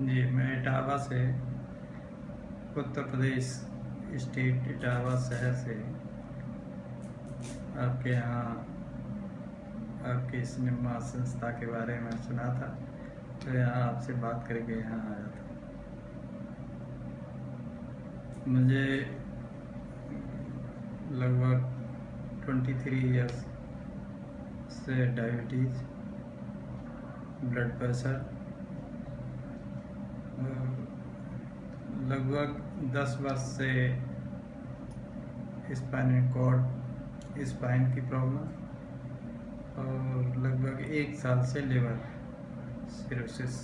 जी, मैं इटावा से उत्तर प्रदेश स्टेट इटावा शहर से आपके यहाँ आपकी सिनेमा संस्था के बारे में सुना था तो यहाँ आपसे बात करके यहाँ आया था। मुझे लगभग ट्वेंटी थ्री ईयर्स से डायबिटीज़ ब्लड प्रेशर लगभग दस वर्ष से स्पाइनल कॉर्ड स्पाइन की प्रॉब्लम और लगभग एक साल से लिवर सिरोसिस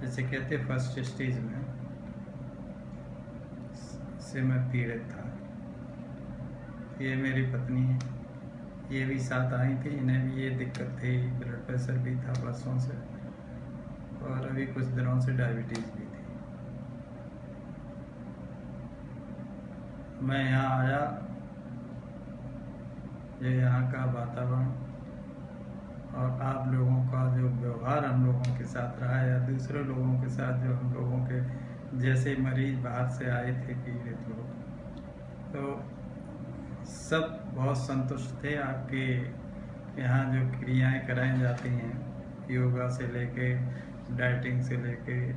जैसे कहते हैं फ़र्स्ट स्टेज में। से मैं पीड़ित था। ये मेरी पत्नी है। ये भी साथ आई थी, इन्हें भी ये दिक्कत थी। ब्लड प्रेशर भी था वर्षों से और अभी कुछ दिनों से डायबिटीज़ भी थी। मैं यहाँ आया। ये यहाँ का वातावरण और आप लोगों का जो व्यवहार हम लोगों के साथ रहा या दूसरे लोगों के साथ जो हम लोगों के जैसे मरीज़ बाहर से आए थे पीड़ित लोग। तो सब बहुत संतुष्ट थे आपके यहाँ जो क्रियाएँ कराई जाती हैं, योगा से लेके, डाइटिंग से लेके